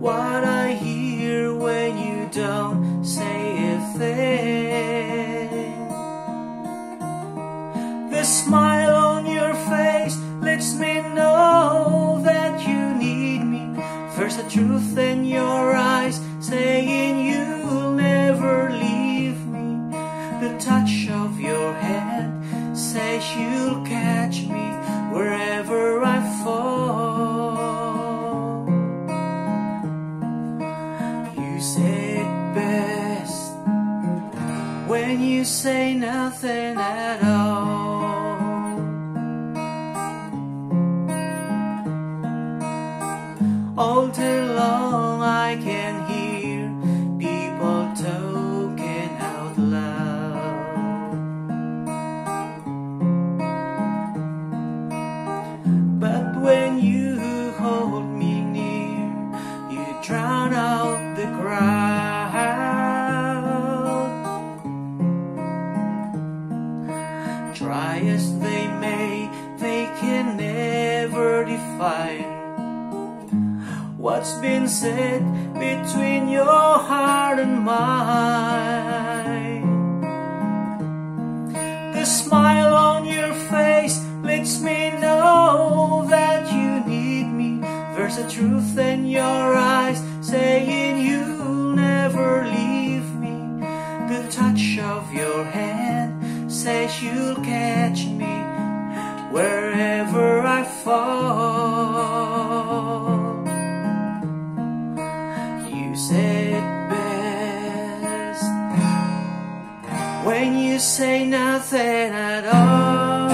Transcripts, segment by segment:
what I hear when you don't say a thing. The smile on your face lets me know that you need me. First the truth in your eyes saying you'll never leave me. The touch of your hand says you'll catch You say it best when you say nothing at all. All day long I can Try as they may, they can never define what's been said between your heart and mine. The smile on your face lets me know that you need me. There's a truth in your eyes saying you'll never leave me. The touch of your hand says you'll catch me wherever I fall. You said best when you say nothing at all.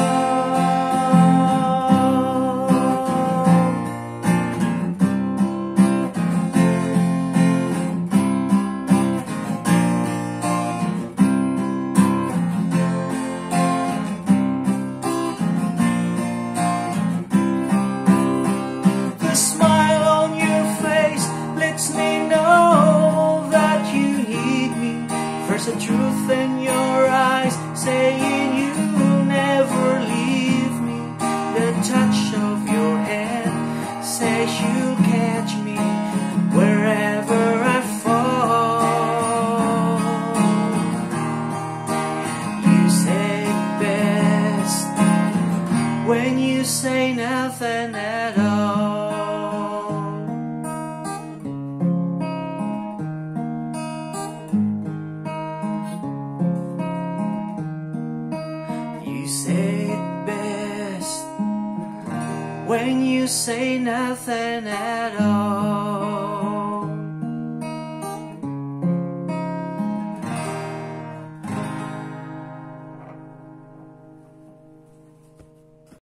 There's a truth in your eyes saying you'll never leave me. The touch of your hand says you'll catch me wherever I fall. You say best when you say nothing at all. When you say nothing at all.